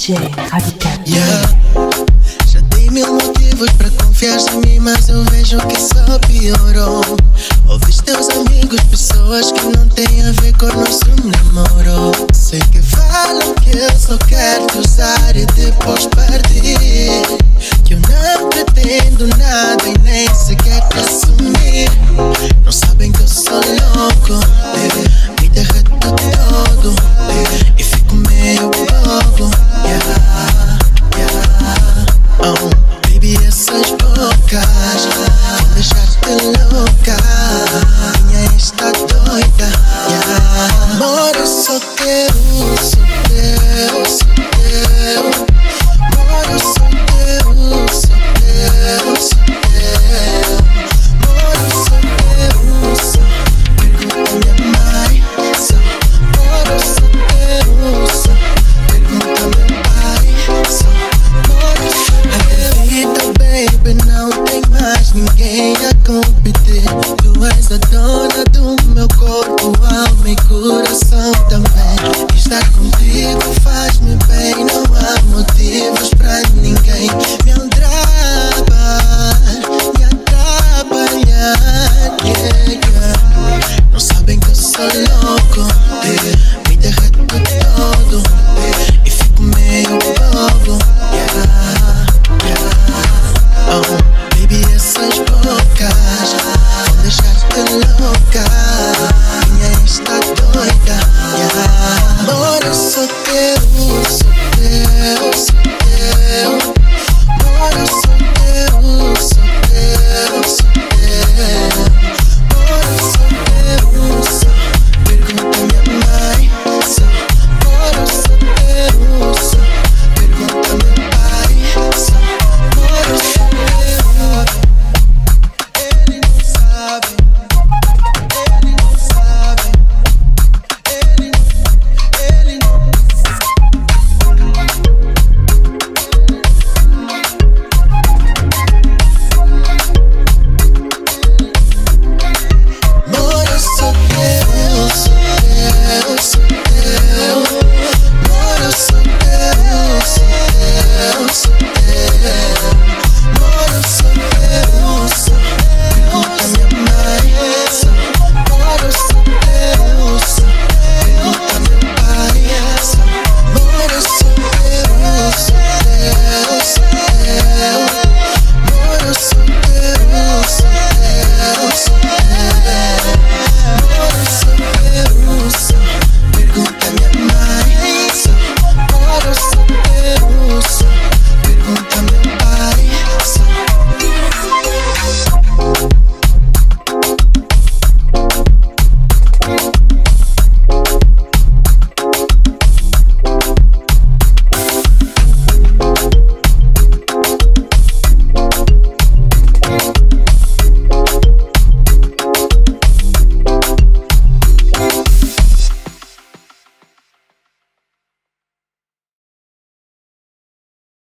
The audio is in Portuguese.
DJ Radical. Yeah. Já dei mil motivos para confiar em mim, mas eu vejo que só piorou. Ouviste teus amigos, pessoas que não têm a ver com nosso namoro. Sei que falam que eu só quero te usar e depois partir. Que eu não pretendo nada e nem sequer te assumir. Não sabem que eu sou louco. yeah, yeah, yeah, yeah, yeah, yeah,